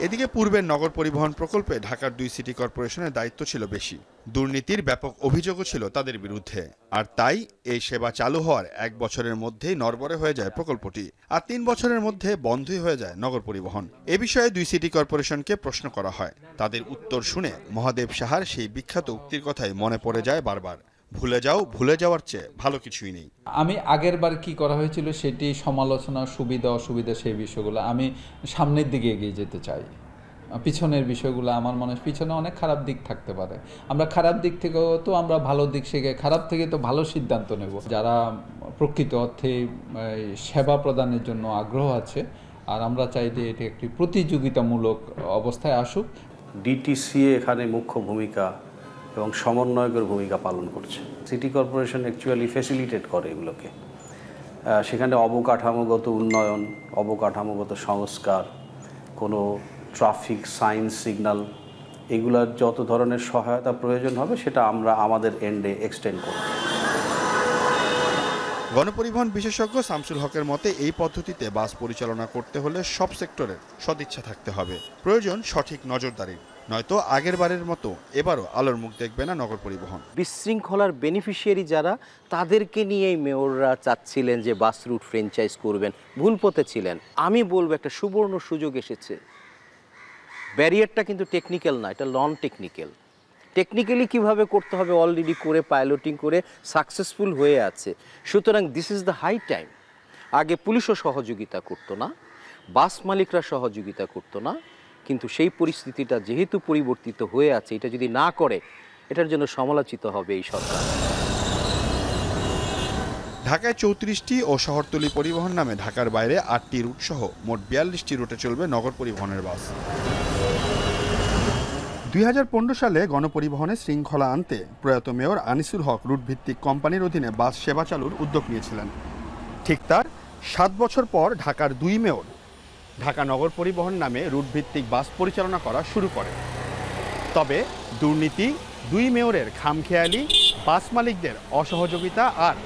এদিকে পূর্বের নগর পরিবহন প্রকল্পে ঢাকার দুই সিটি কর্পোরেশনের দায়িত্ব ছিল বেশি। দুর্নীতির ব্যাপক অভিযোগও ছিল তাদের বিরুদ্ধে। আর তাই এই সেবা চালু হওয়ার এক বছরের মধ্যেই নরবরে হয়ে যায় প্রকল্পটি আর তিন বছরের মধ্যে বন্ধই হয়ে যায় নগর পরিবহন। এ বিষয়ে দুই সিটি কর্পোরেশনকে প্রশ্ন করা হয়। তাদের উত্তর শুনে মহাদেব সাহার সেই বিখ্যাত উক্তির কথাই মনে পড়ে যায় বারবার। ভুলে যাও ভুলে যাওয়ার চেয়ে ভালো কিছুই নেই। আমি আগের বার কি করা হয়েছিল সেটি সমালোচনা সুবিধা অসুবিধা সেই বিষয়গুলো আমি সামনের দিকে এগিয়ে যেতে চাই। পিছনের বিষয়গুলো আমার মনে হয় পিছনে অনেক খারাপ দিক থাকতে পারে। আমরা খারাপ দিক থেকেও তো আমরা ভালো দিক শিখে খারাপ থেকে তো ভালো সিদ্ধান্ত নেব। যারা প্রকৃত অর্থে সেবা প্রদানের জন্য আগ্রহ আছে আর আমরা চাই যে এটি একটি প্রতিযোগিতামূলক অবস্থায় আসুক। ডিটিসিএ এখানে মুখ্য ভূমিকা এবং সমন্বয়কের ভূমিকা পালন করছে। সিটি কর্পোরেশন অ্যাকচুয়ালি ফেসিলিটেট করে এগুলোকে। সেখানে অবকাঠামোগত উন্নয়ন, অবকাঠামোগত সংস্কার, কোনো ট্রাফিক সাইন সিগন্যাল এগুলার যত ধরনের সহায়তা প্রয়োজন হবে সেটা আমরা আমাদের এন্ডে এক্সটেন্ড করব। গণপরিবহন বিশেষজ্ঞ শামসুল হকের মতে, এই পদ্ধতিতে বাস পরিচালনা করতে হলে সব সেক্টরের সদিচ্ছা থাকতে হবে। প্রয়োজন সঠিক নজরদারির নয়তো আগের বারের মতো এবারও আলোর মুখ দেখবে না নগর পরিবহন। বিশৃঙ্খলার বেনিফিশিয়ারি যারা, তাদেরকে নিয়েই মেয়ররা চাচ্ছিলেন যে বাস রুট ফ্র্যাঞ্চাইজ করবেন। ভুল পথে ছিলেন। আমি বলব একটা সুবর্ণ সুযোগ এসেছে। ব্যারিয়ারটা কিন্তু টেকনিক্যাল না, এটা নন টেকনিক্যাল টেকনিক্যালি কীভাবে করতে হবে অলরেডি করে পাইলটিং করে সাকসেসফুল হয়ে আছে। সুতরাং this is the high time আগে পুলিশও সহযোগিতা করতো না, বাস মালিকরা সহযোগিতা করতো না। কিন্তু সেই পরিস্থিতিটা যেহেতু পরিবর্তিত হয়ে আছে, এটা যদি না করে, এটার জন্য সমালোচিত হবে এই সরকার। ঢাকায় চৌত্রিশটি ও শহরতলি পরিবহন নামে ঢাকার বাইরে আটটি রুট সহ মোট বিয়াল্লিশটি রুটে চলবে নগর পরিবহনের বাস। দুই হাজার পনেরো সালে গণপরিবহনে শৃঙ্খলা আনতে প্রয়াত মেয়র আনিসুল হক রুট ভিত্তিক কোম্পানির অধীনে বাস সেবা চালুর উদ্যোগ নিয়েছিলেন। ঠিক তার সাত বছর পর ঢাকার দুই মেয়র ঢাকা নগর পরিবহন নামে রুটভিত্তিক বাস পরিচালনা করা শুরু করে। তবে দুর্নীতি, দুই মেয়রের খামখেয়ালি, বাস মালিকদের অসহযোগিতা আর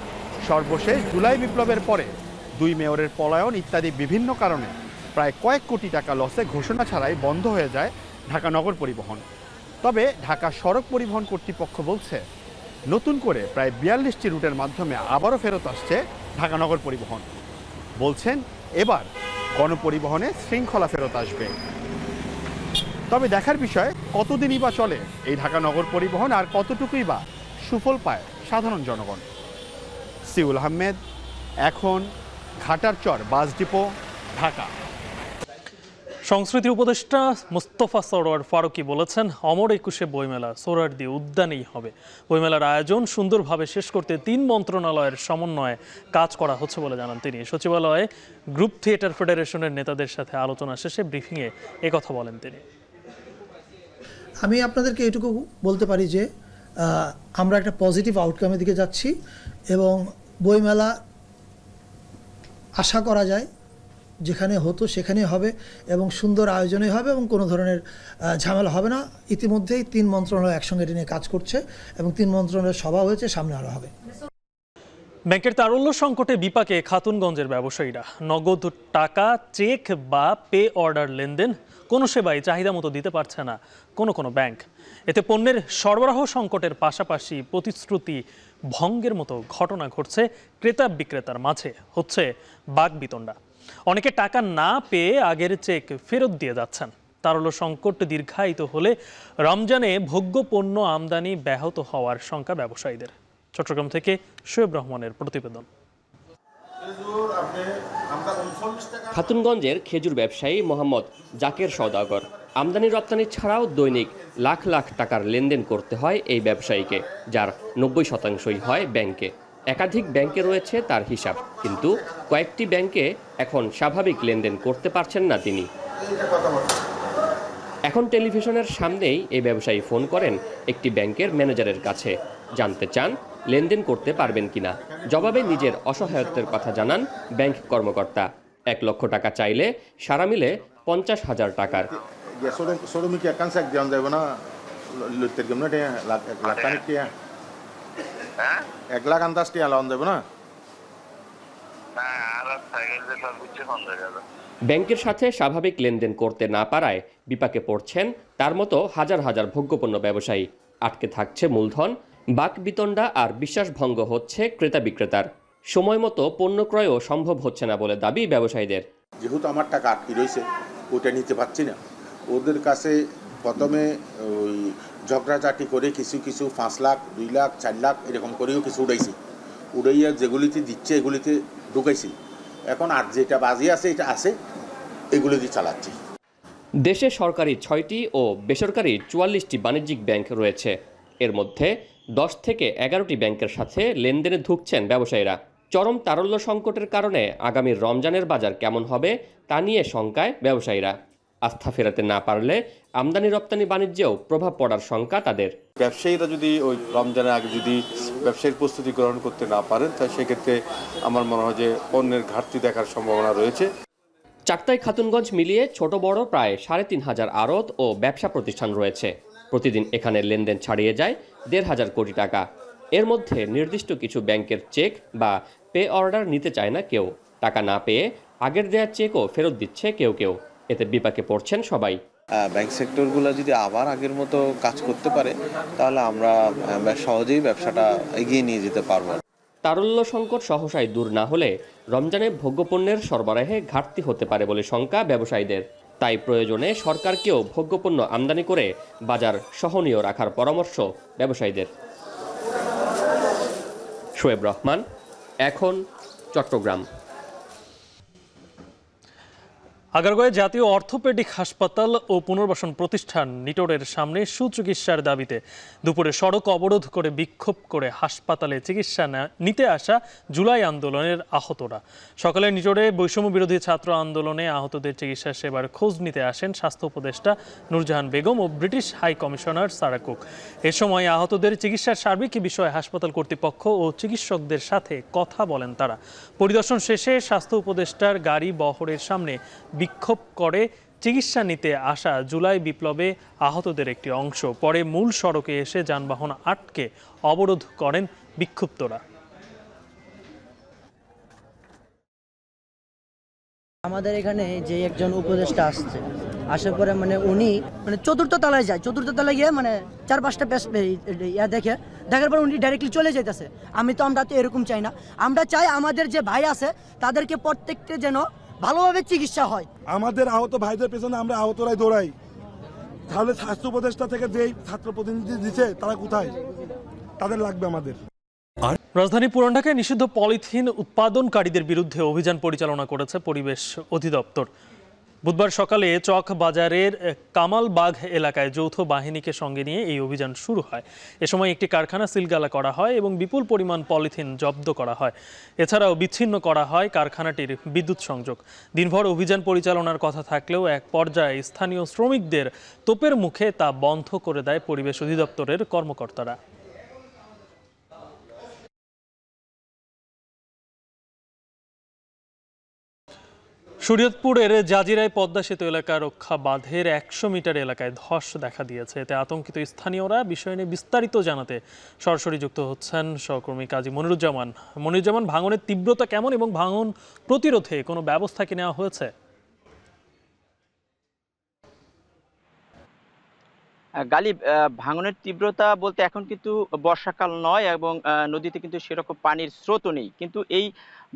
সর্বশেষ জুলাই বিপ্লবের পরে দুই মেয়রের পলায়ন ইত্যাদি বিভিন্ন কারণে প্রায় কয়েক কোটি টাকা লসে ঘোষণা ছাড়াই বন্ধ হয়ে যায় ঢাকা নগর পরিবহন। তবে ঢাকা সড়ক পরিবহন কর্তৃপক্ষ বলছে, নতুন করে প্রায় বিয়াল্লিশটি রুটের মাধ্যমে আবারও ফেরত আসছে ঢাকা নগর পরিবহন। বলছেন, এবার গণপরিবহনে শৃঙ্খলা ফেরত আসবে। তবে দেখার বিষয়, কতদিনই বা চলে এই ঢাকা নগর পরিবহন আর কতটুকুই বা সুফল পায় সাধারণ জনগণ। সিউল আহমেদ, এখন ঘাটার চর বাস ডিপো, ঢাকা। সংস্কৃতি উপদেষ্টা মুস্তফা সরোয়ার ফারুকি বলেছেন, অমর একুশে বইমেলা সোরার দিয়ে উদ্যানেই হবে। বইমেলার আয়োজন সুন্দরভাবে শেষ করতে তিন মন্ত্রণালয়ের সমন্বয়ে কাজ করা হচ্ছে বলে জানান তিনি। সচিবালয়ে গ্রুপ থিয়েটার ফেডারেশনের নেতাদের সাথে আলোচনা শেষে ব্রিফিংয়ে একথা বলেন তিনি। আমি আপনাদেরকে এটুকু বলতে পারি যে আমরা একটা পজিটিভ আউটকামের দিকে যাচ্ছি এবং বইমেলা আশা করা যায় যেখানে হতো সেখানেই হবে এবং সুন্দর আয়োজনে হবে এবং কোনো ধরনের ঝামেলা হবে না। ইতিমধ্যেই তিন মন্ত্রণালয় একসঙ্গে এটা নিয়ে কাজ করছে এবং তিন মন্ত্রণালয়ের সভা হয়েছে, সামনে আরও হবে। ব্যাংকের তারল্য সংকটে বিপাকে খাতুনগঞ্জের ব্যবসায়ীরা। নগদ টাকা, চেক বা পে অর্ডার লেনদেন কোনো সেবাই চাহিদা মতো দিতে পারছে না কোনো কোনো ব্যাংক। এতে পণ্যের সরবরাহ সংকটের পাশাপাশি প্রতিশ্রুতি ভঙ্গের মতো ঘটনা ঘটছে ক্রেতা বিক্রেতার মাঝে, হচ্ছে বাগবিতণ্ডা অনেকে টাকা না পেয়ে আগের চেক ফেরত দিয়ে যাচ্ছেন। তারল্য সংকট দীর্ঘায়িত হলে রমজানে ভোগ্য পণ্য আমদানি ব্যাহত হওয়ার শঙ্কা ব্যবসায়ীদের। চট্টগ্রাম থেকে শোয়েব রহমানের প্রতিবেদন। খাতুনগঞ্জের খেজুর ব্যবসায়ী মোহাম্মদ জাকের সওদাগর। আমদানি রপ্তানি ছাড়াও দৈনিক লাখ লাখ টাকার লেনদেন করতে হয় এই ব্যবসায়ীকে, যার নব্বই শতাংশই হয় ব্যাংকে। একাধিক ব্যাংকে রয়েছে তার হিসাব, কিন্তু কয়েকটি ব্যাংকে এখন স্বাভাবিক লেনদেন করতে পারছেন না তিনি। এখন টেলিভিশনের সামনেই এই ব্যবসায়ী ফোন করেন একটি ব্যাংকের ম্যানেজারের কাছে। জানতে চান, লেনদেন করতে পারবেন কিনা? জবাবে নিজের অসহায়ত্বের কথা জানান ব্যাংক কর্মকর্তা। এক লক্ষ টাকা চাইলে সারা মিলে পঞ্চাশ হাজার টাকার। Ya que এক লাখ আন্দাজ টিয়া লন দেব না? ব্যাংকের সাথে স্বাভাবিক লেনদেন করতে না পারায় বিপাকে পড়ছেন তার মতো হাজার হাজার ভোগ্যপণ্য ব্যবসায়ী। আটকে থাকছে মূলধন বাক বিতণ্ডা আর বিশ্বাসভঙ্গ হচ্ছে ক্রেতা বিক্রেতার। সময় মতো পণ্য ক্রয়ও সম্ভব হচ্ছে না বলে দাবি ব্যবসায়ীদের। যেহেতু আমার টাকা আটকে রয়েছে ওটা নিতে পারছি না। ওদের কাছে প্রথমে ওই ঝগড়াঝাটি করে কিছু কিছু পাঁচ লাখ, দুই লাখ, চার লাখ এরকম করেও কিছু উড়াইছি। উড়াইয়া যেগুলিতে দিচ্ছে, এগুলিতে ঢুকাইছি। এখন আর যেটা বাজি আছে, এটা আছে, এগুলো দিয়ে চালাচ্ছি। দেশে সরকারি ছয়টি ও বেসরকারি চুয়াল্লিশটি বাণিজ্যিক ব্যাংক রয়েছে। এর মধ্যে দশ থেকে এগারোটি ব্যাংকের সাথে লেনদেনে ঢুকছেন ব্যবসায়ীরা। চরম তারল্য সংকটের কারণে আগামী রমজানের বাজার কেমন হবে, তা নিয়ে শঙ্কায় ব্যবসায়ীরা। আস্থা ফেরাতে না পারলে আমদানি রপ্তানি বাণিজ্যেও প্রভাব পড়ার শঙ্কা তাদের। ব্যবসায়ীরা যদি ওই রমজানের আগে যদি ব্যবসায়ীর প্রস্তুতি গ্রহণ করতে না পারেন তাহলে সেক্ষেত্রে আমার মনে হয় যে পণ্যের ঘাটতি দেখার সম্ভাবনা রয়েছে। চাকতাই খাতুনগঞ্জ মিলিয়ে ছোট বড় প্রায় সাড়ে তিন হাজার আড়ত ও ব্যবসা প্রতিষ্ঠান রয়েছে। প্রতিদিন এখানে লেনদেন ছাড়িয়ে যায় দেড় হাজার কোটি টাকা। এর মধ্যে নির্দিষ্ট কিছু ব্যাংকের চেক বা পে অর্ডার নিতে চায় না কেউ। টাকা না পেয়ে আগের দেওয়ার চেকও ফেরত দিচ্ছে কেউ কেউ। এতে বিপাকে পড়ছেন সবাই। ব্যাংক সেক্টরগুলো যদি আবার আগের মতো কাজ করতে পারে, তাহলে আমরা সহজেই ব্যবসাটা এগিয়ে নিয়ে যেতে পারব। তারল্য সংকট সহসায় দূর না হলে রমজানে ভোগ্যপণ্যের সরবরাহে ঘাটতি হতে পারে বলে শঙ্কা ব্যবসায়ীদের। তাই প্রয়োজনে সরকারকেও ভোগ্যপণ্য আমদানি করে বাজার সহনীয় রাখার পরামর্শ ব্যবসায়ীদের। শোয়েব রহমান, এখন চট্টগ্রাম। আগারগাঁয়ে জাতীয় অর্থোপেডিক হাসপাতাল ও পুনর্বাসন প্রতিষ্ঠান নিটোরের সামনে সুচিকিৎসার দাবিতে দুপুরে সড়ক অবরোধ করে বিক্ষোভ করে হাসপাতালে চিকিৎসা নিতে আসা জুলাই আন্দোলনের আহতরা। সকালে নিটোরে বৈষম্য বিরোধী ছাত্র আন্দোলনে আহতদের চিকিৎসা সেবার খোঁজ নিতে আসেন স্বাস্থ্য উপদেষ্টা নূরজাহান বেগম ও British high commissioner Sarah Cooke. এ সময় আহতদের চিকিৎসার সার্বিক বিষয়ে হাসপাতাল কর্তৃপক্ষ ও চিকিৎসকদের সাথে কথা বলেন তারা। পরিদর্শন শেষে স্বাস্থ্য উপদেষ্টার গাড়ি বহরের সামনে বিক্ষোভ করে চিকিৎসা নিতে আসা জুলাই বিপ্লবে আহতদের একটি অংশ। পরে মূল সড়কে এসে যানবাহন আটকে অবরোধ করেন বিক্ষুব্ধরা। আমাদের এখানে যে একজন উপদেষ্টা আসছে, আসার পরে মানে উনি মানে চতুর্থ তলায় যায়, চতুর্থ তলায় গিয়ে মানে চার পাঁচটা পেস ইয়া দেখে, দেখার পর উনি ডাইরেক্টলি চলে যেতেছে আমি তো, আমরা তো এরকম চাই না। আমরা চাই আমাদের যে ভাই আছে, তাদেরকে প্রত্যেকটা যেন ভালোভাবে চিকিৎসা হয়। আমাদের আহত ভাইদের পেছনে আমরা আহতরাই দৌড়াই। তাহলে স্বাস্থ্য উপদেষ্টা থেকে যেই ছাত্র প্রতিনিধি দিচ্ছে তারা কোথায়? তাদের লাগবে আমাদের। রাজধানী পুরান ঢাকায় নিষিদ্ধ পলিথিন উৎপাদনকারীদের বিরুদ্ধে অভিযান পরিচালনা করেছে পরিবেশ অধিদপ্তর। বুধবার সকালে চক বাজারের কামালবাগ এলাকায় যৌথ বাহিনীকে সঙ্গে নিয়ে এই অভিযান শুরু হয়। এ সময় একটি কারখানা সিলগালা করা হয় এবং বিপুল পরিমাণ পলিথিন জব্দ করা হয়। এছাড়াও বিচ্ছিন্ন করা হয় কারখানাটির বিদ্যুৎ সংযোগ। দিনভর অভিযান পরিচালনার কথা থাকলেও এক পর্যায়ে স্থানীয় শ্রমিকদের তোপের মুখে তা বন্ধ করে দেয় পরিবেশ অধিদপ্তরের কর্মকর্তারা। শরীয়তপুরের জাজিরায় পদ্মা সেতু এলাকা রক্ষা বাঁধের একশো মিটার এলাকায় ধস দেখা দিয়েছে। এতে আতঙ্কিত স্থানীয়রা বিষয় নিয়ে বিস্তারিত জানাতে সরাসরি যুক্ত হচ্ছেন সহকর্মী কাজী মনিরুজ্জামান। মনিরুজ্জামান, ভাঙনের তীব্রতা কেমন এবং ভাঙন প্রতিরোধে কোনো ব্যবস্থা কি নেওয়া হয়েছে? গালিব ভাঙনের তীব্রতা বলতে এখন কিন্তু বর্ষাকাল নয় এবং নদীতে কিন্তু সেরকম পানির স্রোতও নেই। কিন্তু এই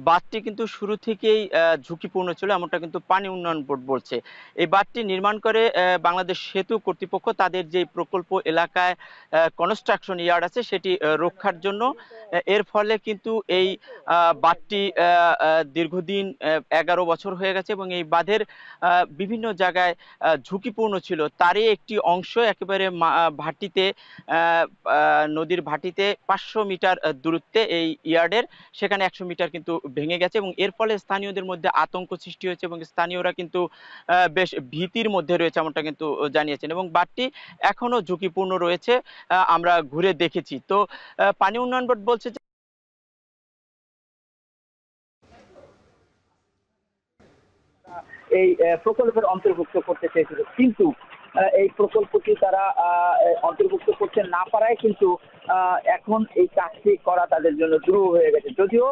বাঁধটি কিন্তু শুরু থেকেই ঝুঁকিপূর্ণ ছিল, এমনটা কিন্তু পানি উন্নয়ন বোর্ড বলছে। এই বাঁধটি নির্মাণ করে বাংলাদেশ সেতু কর্তৃপক্ষ তাদের যে প্রকল্প এলাকায় কনস্ট্রাকশন ইয়ার্ড আছে সেটি রক্ষার জন্য এর ফলে কিন্তু এই বাঁধটি দীর্ঘদিন এগারো বছর হয়ে গেছে এবং এই বাঁধের বিভিন্ন জায়গায় ঝুঁকিপূর্ণ ছিল। তারই একটি অংশ একেবারে আহ, ভাটিতে নদীর ভাটিতে পাঁচশো মিটার দূরত্বে এই ইয়ার্ডের। সেখানে একশো মিটার কিন্তু ভেঙে গেছে এবং এর ফলে স্থানীয়দের মধ্যে আতঙ্ক সৃষ্টি হয়েছে এবং স্থানীয়রা কিন্তু বেশ ভীতির মধ্যে রয়েছে এমনটা কিন্তু জানিয়েছেন এবং বাঁধটি এখনও ঝুঁকিপূর্ণ রয়েছে আমরা ঘুরে দেখেছি। তো পানি উন্নয়ন বোর্ড বলছে যে এই প্রকল্পের অন্তর্ভুক্ত করতে চেয়েছিল। কিন্তু এই প্রকল্পটি তারা অন্তর্ভুক্ত করতে না পারায় কিন্তু এখন এই কাজটি করা তাদের জন্য দুরূহ হয়ে গেছে। যদিও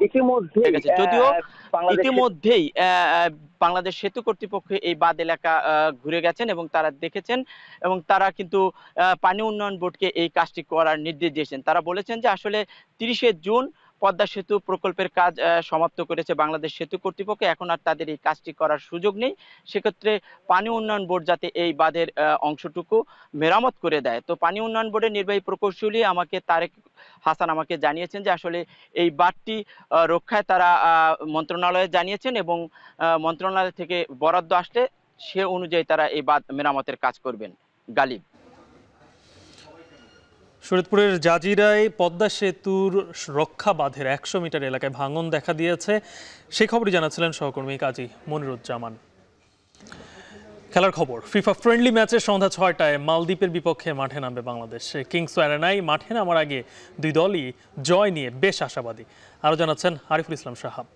ইতিমধ্যে যদিও ইতিমধ্যেই বাংলাদেশ সেতু কর্তৃপক্ষ এই বাদ এলাকা আহ, ঘুরে গেছেন এবং তারা দেখেছেন এবং তারা কিন্তু আহ, পানি উন্নয়ন বোর্ডকে এই কাজটি করার নির্দেশ দিয়েছেন। তারা বলেছেন যে আসলে তিরিশে জুন পদ্মা সেতু প্রকল্পের কাজ সমাপ্ত করেছে বাংলাদেশ সেতু কর্তৃপক্ষ। এখন আর তাদের এই কাজটি করার সুযোগ নেই। সেক্ষেত্রে পানি উন্নয়ন বোর্ড যাতে এই বাঁধের অংশটুকু মেরামত করে দেয়। তো পানি উন্নয়ন বোর্ডের নির্বাহী প্রকৌশলী আমাকে, তারেক হাসান আমাকে জানিয়েছেন যে আসলে এই বাঁধটি রক্ষায় তারা মন্ত্রণালয়ে জানিয়েছেন এবং মন্ত্রণালয় থেকে বরাদ্দ আসলে সে অনুযায়ী তারা এই বাঁধ মেরামতের কাজ করবেন। গালিব। শরীয়তপুরের জাজিরায় পদ্মা সেতুর রক্ষা বাঁধের একশো মিটার এলাকায় ভাঙন দেখা দিয়েছে। সেই খবরই জানাচ্ছিলেন সহকর্মী কাজী মনিরুজ্জামান। খেলার খবর, ফিফা ফ্রেন্ডলি ম্যাচের সন্ধ্যা ছয়টায় মালদ্বীপের বিপক্ষে মাঠে নামবে বাংলাদেশ। কিংস অ্যারেনায় মাঠে নামার আগে দুই দলই জয় নিয়ে বেশ আশাবাদী। আরও জানাচ্ছেন আরিফুল ইসলাম সাহাব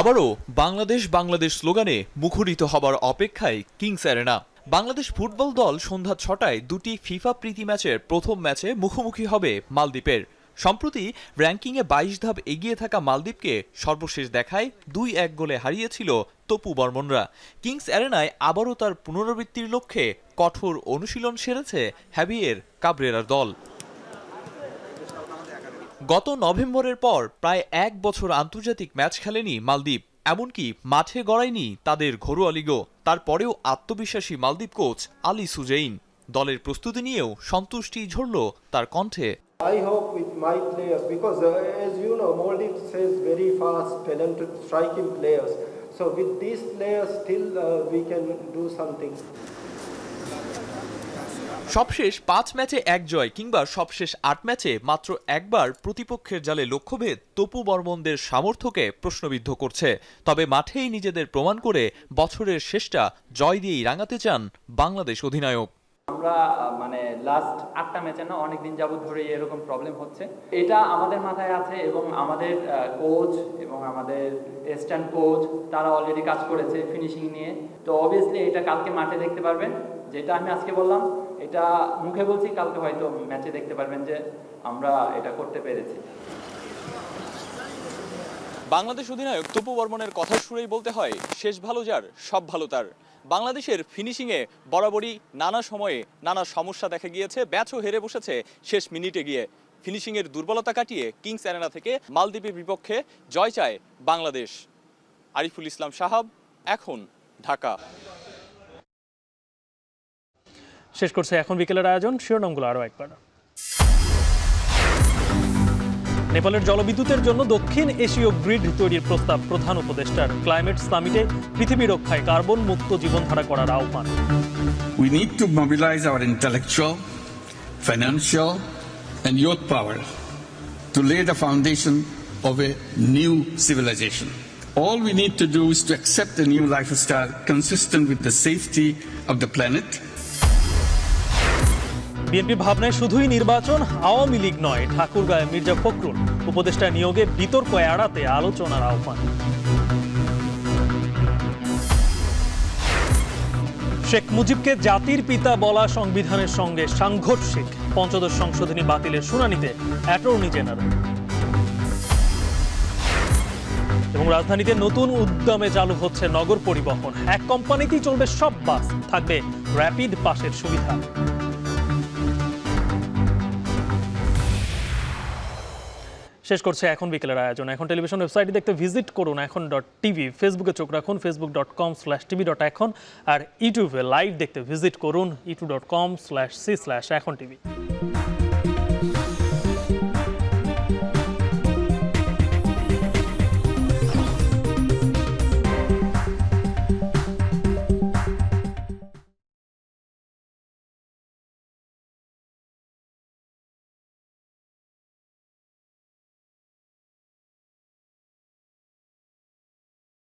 আবারও বাংলাদেশ বাংলাদেশ স্লোগানে মুখরিত হবার অপেক্ষায় কিংস অ্যারেনা বাংলাদেশ ফুটবল দল সন্ধ্যা ছটায় দুটি ফিফা প্রীতি ম্যাচের প্রথম ম্যাচে মুখোমুখি হবে মালদ্বীপের। সম্প্রতি র্যাঙ্কিংয়ে বাইশ ধাপ এগিয়ে থাকা মালদ্বীপকে সর্বশেষ দেখায় দুই এক গোলে হারিয়েছিল তপু বর্মনরা। কিংস অ্যারেনায় আবারও তার পুনরাবৃত্তির লক্ষ্যে কঠোর অনুশীলন সেরেছে হ্যাভিয়ের কাবরেরার দল। গত নভেম্বরের পর প্রায় এক বছর আন্তর্জাতিক ম্যাচ খেলেনি মালদ্বীপ। এমনকি মাঠে গড়ায়নি তাদের ঘরোয়া লিগও তারপরেও আত্মবিশ্বাসী মালদ্বীপ কোচ আলী সুজেইন দলের প্রস্তুতি নিয়েও সন্তুষ্টি ঝরল তার কণ্ঠে I hope with my players because uh, as you know Maldives has very fast talented striking players so with these players still uh, we can do something সবশেষ পাঁচ ম্যাচে এক জয় কিংবা সবশেষ আট ম্যাচে মাত্র একবার প্রতিপক্ষের জালে লক্ষ্যভেদ, তপু বর্মনদের সামর্থ্যকে প্রশ্নবিদ্ধ করছে। তবে মাঠেই নিজেদের প্রমাণ করে বছরের শেষটা জয় দিয়েই রাঙাতে চান বাংলাদেশ অধিনায়ক। আমরা মানে লাস্ট আটটা ম্যাচে না, অনেকদিন যাবত ধরে এরকম প্রবলেম হচ্ছে। এটা আমাদের মাথায় আছে এবং আমাদের কোচ এবং আমাদের অ্যাসিস্ট্যান্ট কোচ তারা অলরেডি কাজ করেছে ফিনিশিং নিয়ে। তো অবভিয়াসলি এটা কালকে মাঠে দেখতে পারবেন। যেটা আমি আজকে বললাম এটা মুখে বলছি, কালকে হয়তো ম্যাচে দেখতে পারবেন যে আমরা এটা করতে পেরেছি। বাংলাদেশ অধিনায়ক তপু বর্মনের কথা শুনেই বলতে হয়, শেষ ভালো যার, সব ভালো তার। বাংলাদেশের ফিনিশিংয়ে বরাবরই নানা সময়ে নানা সমস্যা দেখা গিয়েছে ব্যাচও হেরে বসেছে শেষ মিনিটে গিয়ে। ফিনিশিংয়ের দুর্বলতা কাটিয়ে কিংস অ্যারেনা থেকে মালদ্বীপের বিপক্ষে জয় চায় বাংলাদেশ। আরিফুল ইসলাম সাহাব, এখন ঢাকা। শেষ করছে এখন বিকেলের আয়োজন, শিরোনামগুলো আরও একবার। নেপালের জলবিদ্যুতের জন্য দক্ষিণ এশীয় গ্রিড তৈরির প্রস্তাব প্রধান উপদেষ্টার। ক্লাইমেট সামিটে পৃথিবী রক্ষায় কার্বন মুক্ত জীবনধারা করার আহ্বান। We need to mobilize our intellectual financial and youth power to lay the foundation of a new civilization all we need to do is to accept a new lifestyle consistent with the safety of the বিএনপির ভাবনায় শুধুই নির্বাচন, আওয়ামী লীগ নয় ঠাকুরগাঁয় মির্জা ফখরুল উপদেষ্টা নিয়োগে বিতর্ক এড়াতে আলোচনার আহ্বান। শেখ মুজিবকে জাতির পিতা বলা সংবিধানের সঙ্গে সাংঘর্ষিক, পঞ্চদশ সংশোধনী বাতিলের শুনানিতে অ্যাটর্নি জেনারেল। এবং রাজধানীতে নতুন উদ্যমে চালু হচ্ছে নগর পরিবহন। এক কোম্পানিতেই চলবে সব বাস, থাকবে র্যাপিড পাসের সুবিধা। শেষ করছে এখন বিকেলের আয়োজন। এখন টেলিভিশন ওয়েবসাইটে দেখতে ভিজিট করুন এখন ডট টিভি ফেসবুকে চোখ রাখুন Facebook dot com slash TV dot Ekhon আর ইউটিউবে লাইভ দেখতে ভিজিট করুন YouTube dot com slash C slash Ekhon TV